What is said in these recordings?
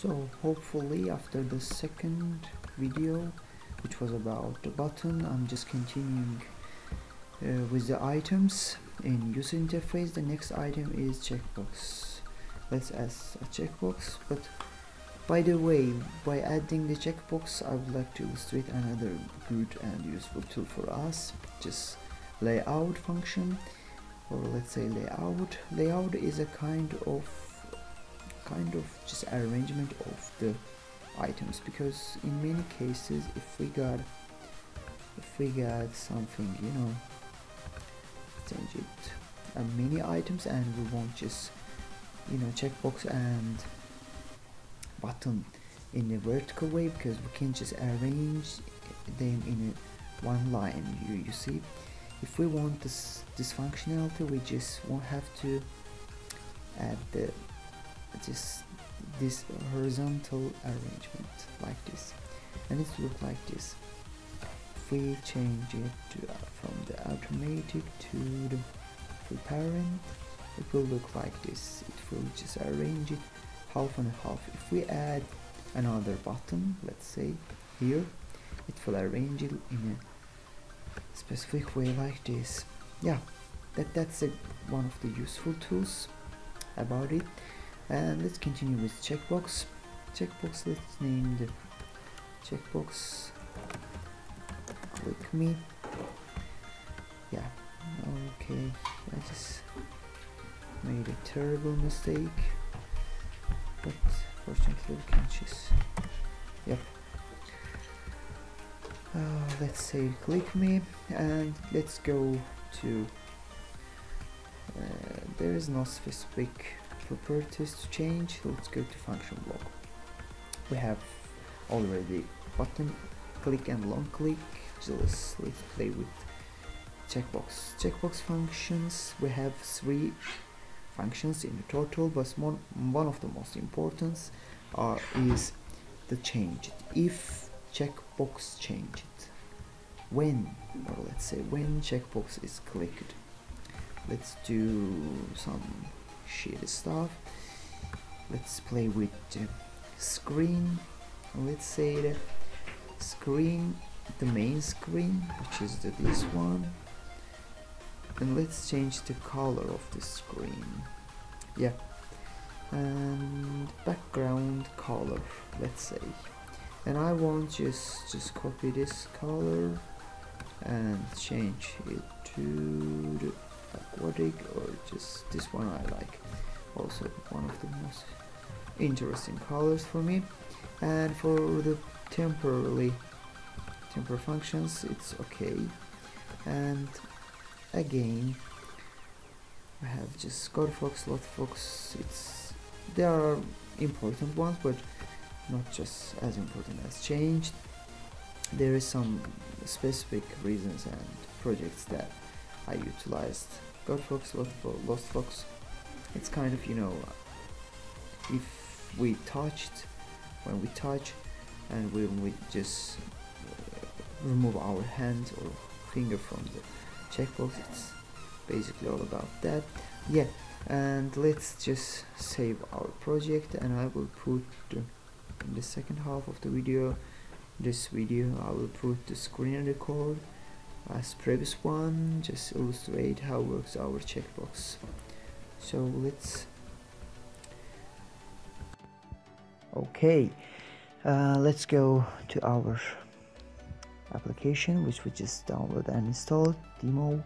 so hopefully after the second video which was about the button I'm just continuing uh, with the items in user interface. The next item is checkbox. Let's add a checkbox but by the way by adding the checkbox I would like to illustrate another good and useful tool for us just layout function or let's say layout. Layout is a kind of kind of just arrangement of the items because in many cases if we got if we got something you know change it uh, many items and we want just you know checkbox and button in a vertical way because we can just arrange them in a one line. You, you see if we want this this functionality we just won't have to add the just this horizontal arrangement like this. And it look like this. If we change it to, uh, from the automatic to the parent. It will look like this. It will just arrange it half and half. If we add another button let's say here it will arrange it in a specific way like this. Yeah that that's a, one of the useful tools about it and let's continue with checkbox. Checkbox let's name the checkbox. Click me. Yeah. Okay. I just made a terrible mistake. But fortunately we can just yep. Uh, let's say click me and let's go to uh, there is no specific properties to change let's go to function block. We have already button click and long click so let's let's play with checkbox. Checkbox functions we have three functions in the total but one, one of the most important are is the change. If checkbox change it when or let's say when checkbox is clicked let's do some shitty stuff. Let's play with the screen. Let's say the screen the main screen which is the, this one. And let's change the color of the screen. Yeah. And background color let's say. And I want just just copy this color and change it to the aquatic or just this one I like. Also one of the most interesting colors for me. And for the temporarily temper functions it's okay. And again I have just Fox, LostFocus. it's there are important ones but not just as important as changed there is some specific reasons and projects that I utilized GotFocus, Lost Fox. It's kind of, you know, if we touched, when we touch and when we just uh, remove our hand or finger from the checkbox, it's basically all about that. Yeah, and let's just save our project and I will put in the second half of the video this video I will put the screen record as previous one just illustrate how works our checkbox. So let's okay uh, let's go to our application which we just download and install demo.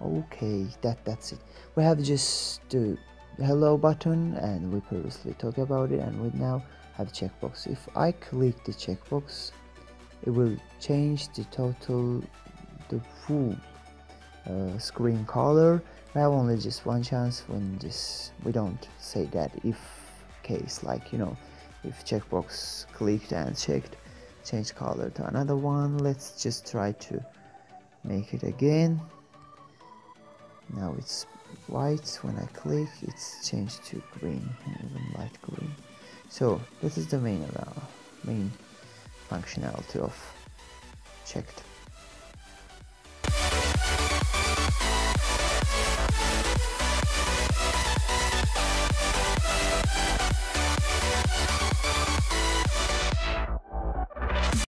Okay that that's it. We have just the hello button and we previously talked about it and we now have checkbox. If I click the checkbox it will change the total the full uh, screen color. I have only just one chance when this we don't say that if case like you know if checkbox clicked and checked change color to another one. Let's just try to make it again. Now it's white. When I click it's changed to green even light green. So this is the main uh, main functionality of checked